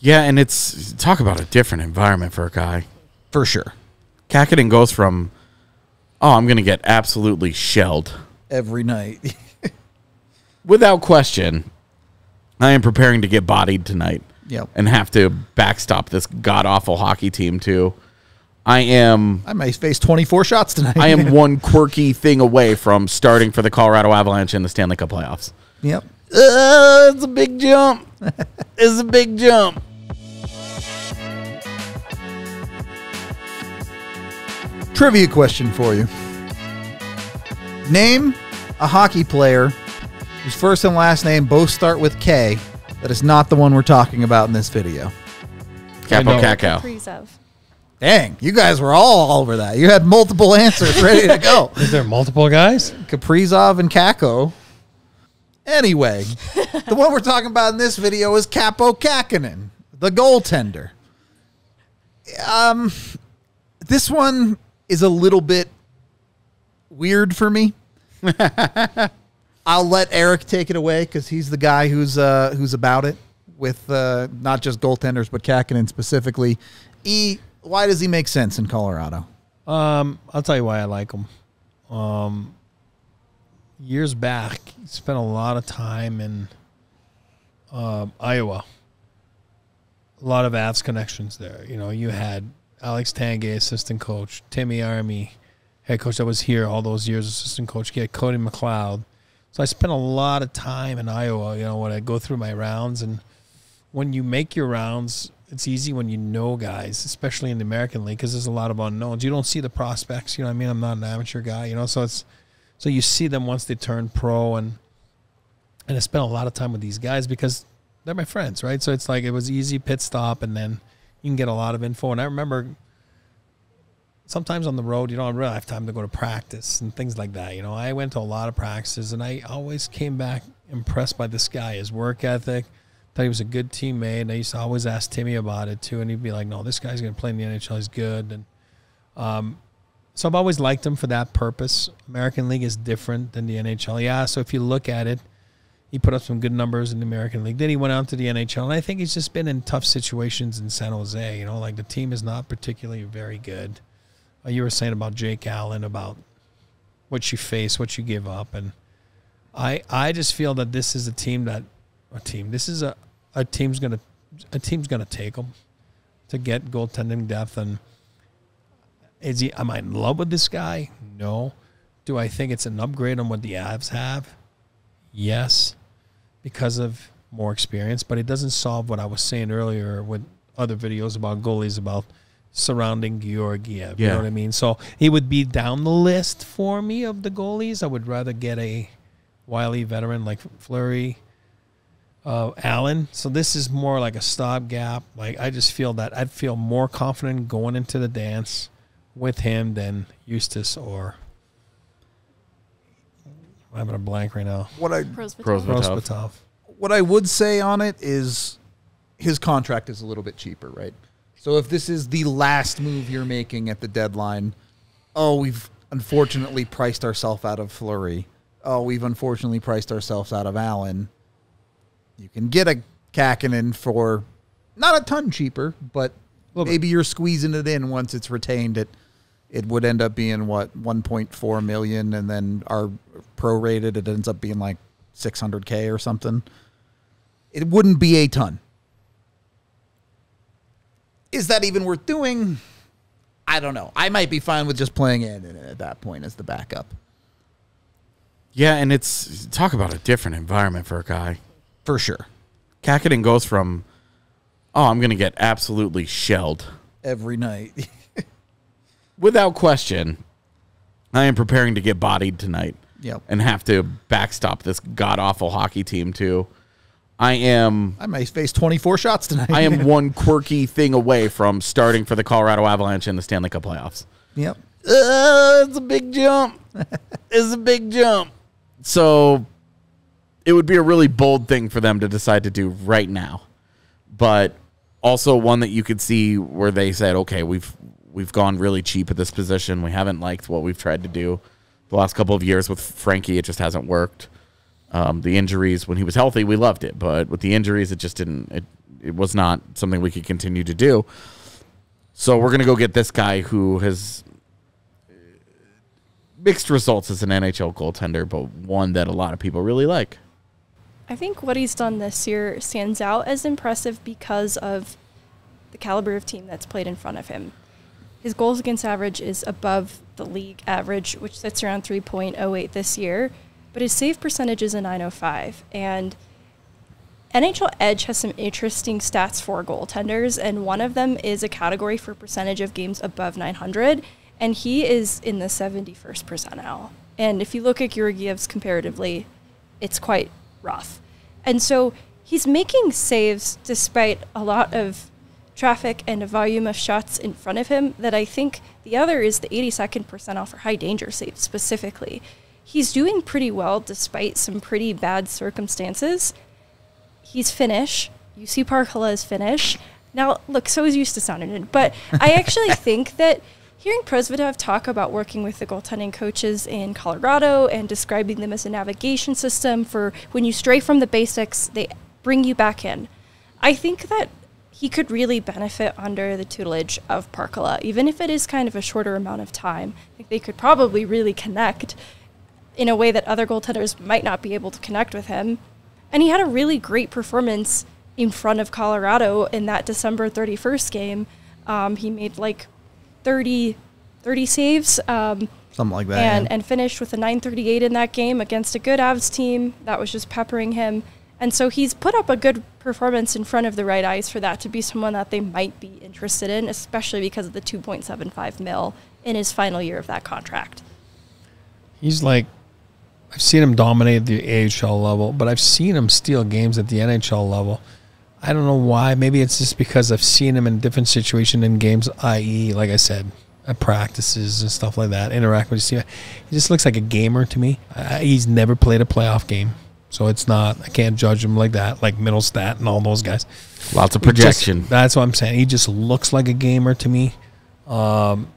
Yeah, and it's talk about a different environment for a guy. For sure. Kahkonen goes from, oh, I'm going to get absolutely shelled. Every night. Without question, I am preparing to get bodied tonight Yep. and have to backstop this god awful hockey team, too. I am. I may face 24 shots tonight. I am one quirky thing away from starting for the Colorado Avalanche in the Stanley Cup playoffs. yep. Uh, it's a big jump. it's a big jump. Trivia question for you. Name a hockey player whose first and last name both start with K that is not the one we're talking about in this video. Capo know. Cacao. Kaprizov. Dang, you guys were all over that. You had multiple answers ready to go. Is there multiple guys? Kaprizov and Kakko. Anyway, the one we're talking about in this video is Kaapo Kahkonen, the goaltender. Um, this one is a little bit weird for me. I'll let Eric take it away because he's the guy who's uh, who's about it with uh, not just goaltenders but Kahkonen specifically. E, why does he make sense in Colorado? Um, I'll tell you why I like him. Um, years back, he spent a lot of time in um, Iowa. A lot of Avs connections there. You know, you had Alex Tanguay, assistant coach, Timmy Army, head coach that was here all those years, assistant coach. Had Cody McLeod. So I spent a lot of time in Iowa. You know, when I go through my rounds, and when you make your rounds, it's easy when you know guys, especially in the American League, because there's a lot of unknowns. You don't see the prospects. You know, I mean, I'm not an amateur guy. You know, so it's so you see them once they turn pro, and and I spent a lot of time with these guys because they're my friends, right? So it's like it was easy pit stop, and then you can get a lot of info. And I remember sometimes on the road, you don't really have time to go to practice and things like that. You know, I went to a lot of practices, and I always came back impressed by this guy, his work ethic. Thought he was a good teammate. And I used to always ask Timmy about it too, and he'd be like, "No, this guy's going to play in the NHL. He's good." And um, so I've always liked him for that purpose. American League is different than the NHL. Yeah, so if you look at it, he put up some good numbers in the American League. Then he went out to the NHL, and I think he's just been in tough situations in San Jose. You know, like the team is not particularly very good. Uh, you were saying about Jake Allen about what you face, what you give up, and I I just feel that this is a team that a team. This is a a team's gonna a team's gonna take them to get goaltending depth and. Is he? Am I in love with this guy? No. Do I think it's an upgrade on what the Avs have? Yes, because of more experience. But it doesn't solve what I was saying earlier with other videos about goalies about surrounding Georgiev. You know what I mean? So he would be down the list for me of the goalies. I would rather get a wily veteran like Fleury, uh, Allen. So this is more like a stopgap. Like I just feel that I'd feel more confident going into the dance with him than Justus or I'm having a blank right now. What I Prosvetov. Prosvetov. What I would say on it is his contract is a little bit cheaper, right? So if this is the last move you're making at the deadline, oh, we've unfortunately priced ourselves out of Fleury. Oh, we've unfortunately priced ourselves out of Allen. You can get a Kahkonen for not a ton cheaper, but Little bit. maybe you're squeezing it in once it's retained. It it would end up being what 1.4 million, and then our prorated it ends up being like 600k or something. It wouldn't be a ton. Is that even worth doing? I don't know. I might be fine with just playing in at that point as the backup. Yeah, and it's talk about a different environment for a guy. For sure. Kahkonen goes from, oh, I'm going to get absolutely shelled. Every night. Without question, I am preparing to get bodied tonight yep. and have to backstop this god awful hockey team too. I am I may face 24 shots tonight. I am one quirky thing away from starting for the Colorado Avalanche in the Stanley Cup playoffs. yep. Uh, it's a big jump. it's a big jump. So it would be a really bold thing for them to decide to do right now. But also one that you could see where they said, okay, we've we've gone really cheap at this position. We haven't liked what we've tried to do the last couple of years with Frankie. It just hasn't worked. Um, the injuries when he was healthy, we loved it, but with the injuries, it just didn't. It it was not something we could continue to do. So we're gonna go get this guy who has uh, mixed results as an NHL goaltender, but one that a lot of people really like. I think what he's done this year stands out as impressive because of the caliber of team that's played in front of him. His goals against average is above the league average, which sits around 3.08 this year, but his save percentage is a 905. And NHL Edge has some interesting stats for goaltenders, and one of them is a category for percentage of games above 900, and he is in the 71st percentile. And if you look at Georgiev's comparatively, it's quite rough. And so he's making saves despite a lot of traffic and a volume of shots in front of him that I think the other is the 82nd percentile for high danger saves specifically. He's doing pretty well despite some pretty bad circumstances. He's Finnish. You see Parkkila is Finnish. Now, look, so is Justus Annunen. But I actually think that hearing Prosvetov talk about working with the goaltending coaches in Colorado and describing them as a navigation system for when you stray from the basics, they bring you back in. I think that he could really benefit under the tutelage of Parkkila, even if it is kind of a shorter amount of time. I think they could probably really connect in a way that other goaltenders might not be able to connect with him. And he had a really great performance in front of Colorado in that December 31st game. Um, he made like 30, 30 saves. Um, Something like that. and yeah. and finished with a 938 in that game against a good Avs team that was just peppering him. And so he's put up a good performance in front of the right eyes for that to be someone that they might be interested in, especially because of the 2.75 mil in his final year of that contract. He's like, I've seen him dominate the AHL level, but I've seen him steal games at the NHL level. I don't know why. Maybe it's just because I've seen him in different situations in games, i.e., like I said, at practices and stuff like that. Interact with his team. He just looks like a gamer to me. He's never played a playoff game, so it's not. I can't judge him like that, like Middlestat and all those guys. Lots of He just- projection. that's what I'm saying. He just looks like a gamer to me. Um,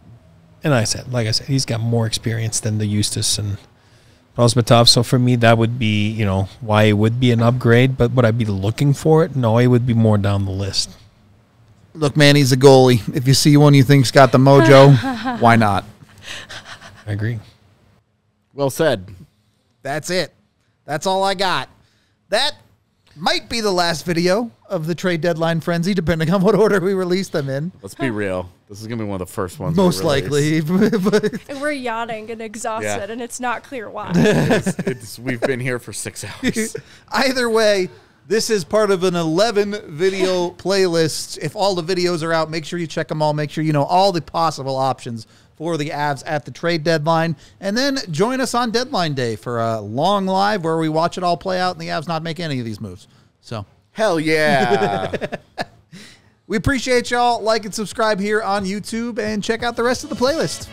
and I said, like I said, he's got more experience than the Justus and Prosvetov. So for me, that would be, you know, why it would be an upgrade. But would I be looking for it? No, it would be more down the list. Look, man, he's a goalie. If you see one you think's got the mojo, why not? I agree. well said. That's it. That's all I got. That might be the last video of the trade deadline frenzy, depending on what order we release them in. Let's be real. This is gonna be one of the first ones. Most release. likely. And we're yawning and exhausted, Yeah. and it's not clear why. It's, it's, we've been here for six hours. either way, this is part of an 11 video playlist. If all the videos are out, make sure you check them all. Make sure you know all the possible options for the Avs at the trade deadline. And then join us on deadline day for a long live where we watch it all play out and the Avs not make any of these moves. So. Hell yeah! We appreciate y'all. Like and subscribe here on YouTube and check out the rest of the playlist.